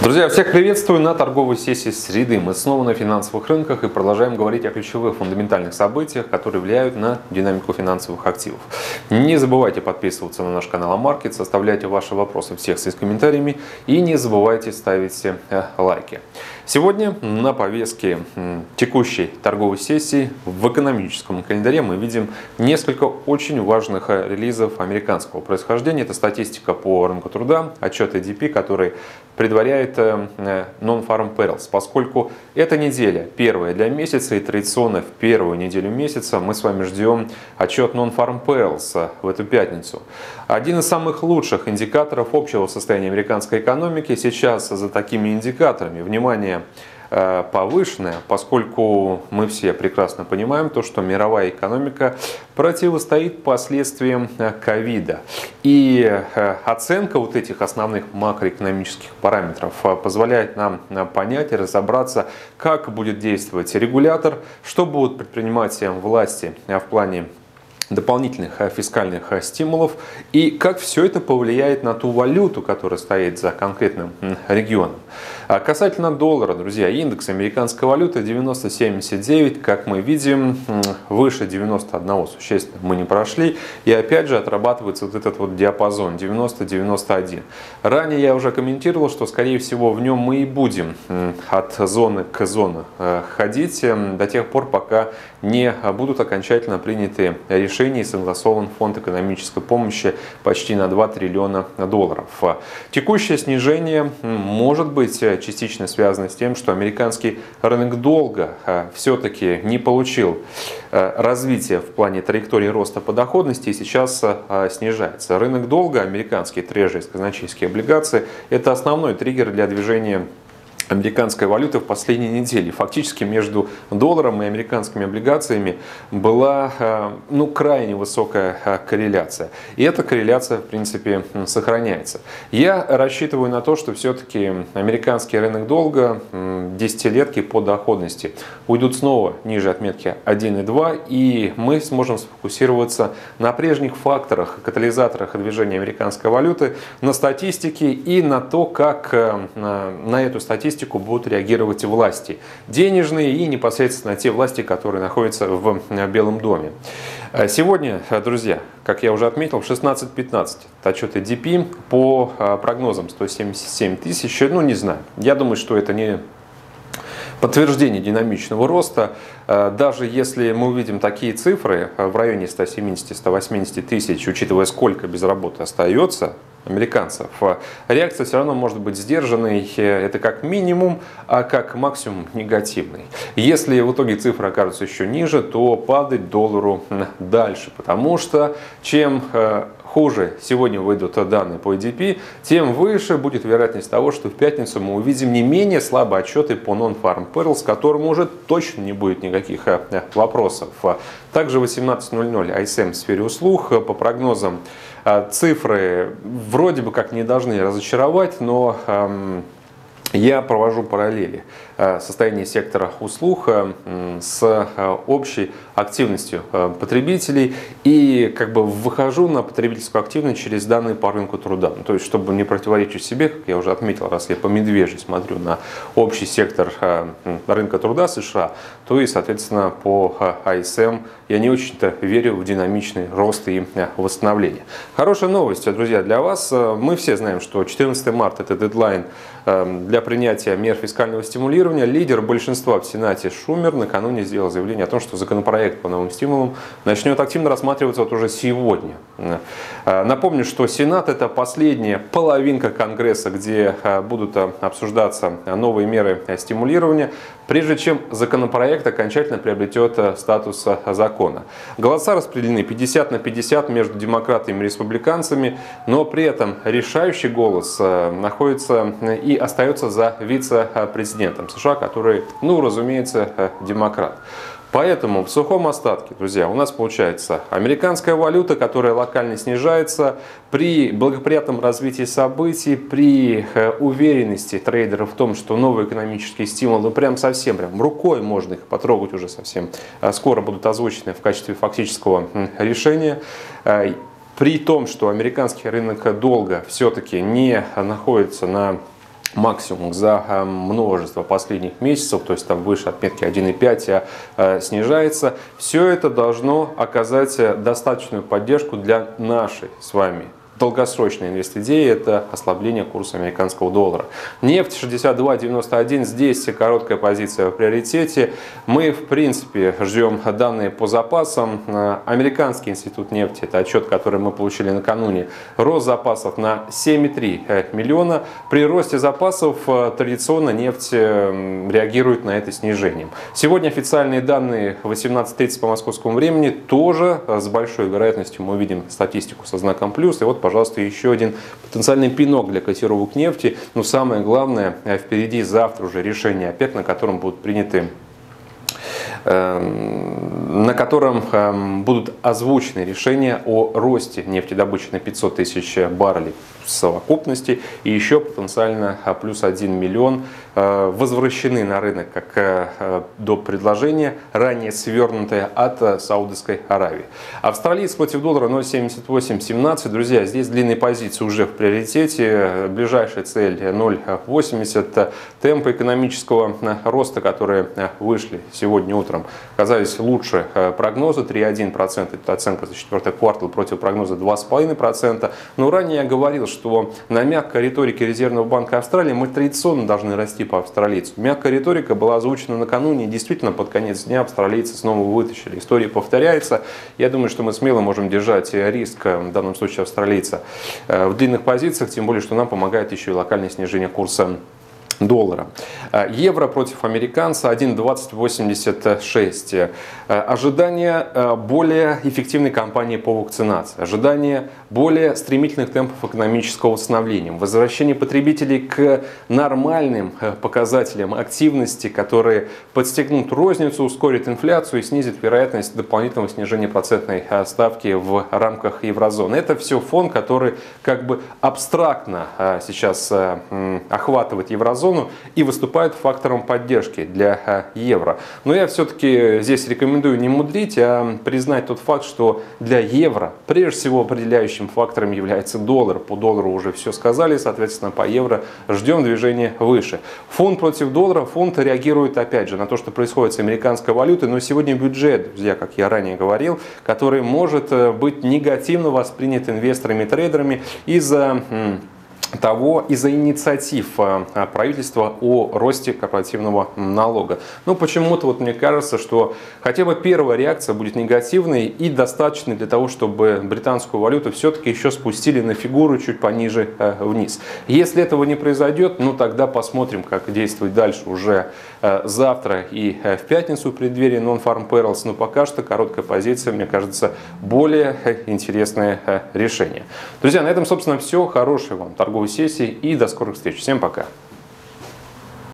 Друзья, всех приветствую на торговой сессии среды. Мы снова на финансовых рынках и продолжаем говорить о ключевых фундаментальных событиях, которые влияют на динамику финансовых активов. Не забывайте подписываться на наш канал Амаркет, составляйте ваши вопросы в секции с комментариями и не забывайте ставить э, лайки. Сегодня на повестке текущей торговой сессии в экономическом календаре мы видим несколько очень важных э, релизов американского происхождения. Это статистика по рынку труда, отчет ADP, который предваряет э, э, Non-Farm Payrolls. Поскольку эта неделя первая для месяца и традиционно в первую неделю месяца мы с вами ждем отчет Non-Farm Payrolls в эту пятницу. Один из самых лучших индикаторов общего состояния американской экономики сейчас за такими индикаторами. Внимание, Э, повышенная, поскольку мы все прекрасно понимаем то, что мировая экономика противостоит последствиям э, ковида. И э, оценка вот этих основных макроэкономических параметров позволяет нам понять и разобраться, как будет действовать регулятор, что будут предпринимать власти в плане дополнительных фискальных стимулов и как все это повлияет на ту валюту, которая стоит за конкретным регионом. А касательно доллара, друзья, индекс американской валюты 90.79, как мы видим, выше 91 существенно мы не прошли. И опять же отрабатывается вот этот вот диапазон 90-91. Ранее я уже комментировал, что скорее всего в нем мы и будем от зоны к зоне э, ходить до тех пор, пока не будут окончательно приняты решения решений согласован фонд экономической помощи почти на 2 триллиона долларов. Текущее снижение может быть частично связано с тем, что американский рынок долга все-таки не получил а, развития в плане траектории роста по доходности и сейчас а, снижается. Рынок долга, американские трежи казначейские облигации, это основной триггер для движения американской валюты в последние недели. Фактически между долларом и американскими облигациями была э, ну, крайне высокая э, корреляция. И эта корреляция, в принципе, сохраняется. Я рассчитываю на то, что все-таки американский рынок долга, десятилетки по доходности уйдут снова ниже отметки 1,2, и мы сможем сфокусироваться на прежних факторах, катализаторах движения американской валюты, на статистике и на то, как э, на эту статистику статистику будут реагировать власти. Денежные и непосредственно те власти, которые находятся в э, Белом доме. Э, сегодня, э, друзья, как я уже отметил, 16-15 отчеты DP по прогнозам 177 тысяч. Ну, не знаю. Я думаю, что это не подтверждение динамичного роста. Даже если мы увидим такие цифры в районе 170-180 тысяч, учитывая сколько без работы остается, американцев. Реакция все равно может быть сдержанной, это как минимум, а как максимум негативной. Если в итоге цифры окажутся еще ниже, то падать доллару дальше, потому что чем э, хуже сегодня выйдут данные по EDP, тем выше будет вероятность того, что в пятницу мы увидим не менее слабые отчеты по Non-Farm Peril, с которым уже точно не будет никаких э, вопросов. Также 18.00 ISM в сфере услуг по прогнозам цифры вроде бы как не должны разочаровать, но я провожу параллели а, состояния сектора услуг а, с общей активностью потребителей и как бы выхожу на потребительскую активность через данные по рынку труда. То есть, чтобы не противоречить себе, как я уже отметил, раз я по медвежьи смотрю на общий сектор рынка труда США, то и, соответственно, по ISM я не очень-то верю в динамичный рост и восстановление. Хорошая новость, друзья, для вас. Мы все знаем, что 14 марта это дедлайн для принятия мер фискального стимулирования. Лидер большинства в Сенате Шумер накануне сделал заявление о том, что законопроект по новым стимулам начнет активно рассматриваться вот уже сегодня. Э, напомню, что Сенат это последняя половинка Конгресса, где э, будут э, обсуждаться новые меры стимулирования, прежде чем законопроект окончательно приобретет статус закона. Голоса распределены 50 на 50 между демократами и республиканцами, но при этом решающий голос находится и остается за вице-президентом США, который, ну, разумеется, демократ. Поэтому в сухом остатке, друзья, у нас получается американская валюта, которая локально снижается при благоприятном развитии событий, при э, уверенности трейдеров в том, что новые экономические стимулы, прям совсем, прям рукой можно их потрогать уже совсем, э, скоро будут озвучены в качестве фактического решения. Э, при том, что американский рынок долго все-таки не находится на максимум за э, множество последних месяцев, то есть там выше отметки 1,5 а, снижается. Все это должно оказать достаточную поддержку для нашей с вами долгосрочная инвест-идея – это ослабление курса американского доллара. Нефть 62.91, здесь короткая позиция в приоритете. Мы, в принципе, ждем данные по запасам. Американский институт нефти, это отчет, который мы получили накануне, рост запасов на 7,3 миллиона. При росте запасов э, традиционно нефть э, реагирует на это снижением. Сегодня официальные данные 18.30 по московскому времени тоже э, с большой вероятностью мы увидим статистику со знаком плюс. И вот, пожалуйста, еще один потенциальный пинок для котировок нефти. Но самое главное, э, впереди завтра уже решение ОПЕК, на котором будут приняты эм, на котором эм, будут озвучены решения о росте нефтедобычи на 500 тысяч баррелей совокупности и еще потенциально а, плюс 1 миллион а, возвращены на рынок как а, до предложения, ранее свернутые от Саудовской Аравии. Австралиец против доллара 0,7817. Друзья, здесь длинные позиции уже в приоритете. Ближайшая цель 0,80. Темпы экономического роста, которые вышли сегодня утром, оказались лучше прогноза. 3,1% это оценка за четвертый квартал против прогноза 2,5%. Но ранее я говорил, что на мягкой риторике Резервного банка Австралии мы традиционно должны расти по австралийцу. Мягкая риторика была озвучена накануне, и действительно под конец дня австралийцы снова вытащили. История повторяется. Я думаю, что мы смело можем держать риск, в данном случае австралийца, э, в длинных позициях, тем более, что нам помогает еще и локальное снижение курса доллара. Э, евро против американца 1,2086. Э, ожидание э, более эффективной кампании по вакцинации. Ожидание более стремительных темпов экономического восстановления. Возвращение потребителей к нормальным показателям активности, которые подстегнут розницу, ускорят инфляцию и снизят вероятность дополнительного снижения процентной ставки в рамках еврозоны. Это все фон, который как бы абстрактно сейчас охватывает еврозону зону и выступают фактором поддержки для э, евро. Но я все-таки здесь рекомендую не мудрить, а признать тот факт, что для евро прежде всего определяющим фактором является доллар. По доллару уже все сказали, соответственно по евро ждем движения выше. Фунт против доллара, фунт реагирует опять же на то, что происходит с американской валютой, но сегодня бюджет, друзья, как я ранее говорил, который может э, быть негативно воспринят инвесторами и трейдерами из-за того из-за инициатив э, правительства о росте корпоративного налога. Но почему-то вот мне кажется, что хотя бы первая реакция будет негативной и достаточной для того, чтобы британскую валюту все-таки еще спустили на фигуру чуть пониже э, вниз. Если этого не произойдет, ну тогда посмотрим, как действовать дальше уже э, завтра и в пятницу в преддверии Non-Farm Perils. Но пока что короткая позиция, мне кажется, более интересное решение. Друзья, на этом, собственно, все. Хорошей вам торговой торговой сессии и до скорых встреч. Всем пока!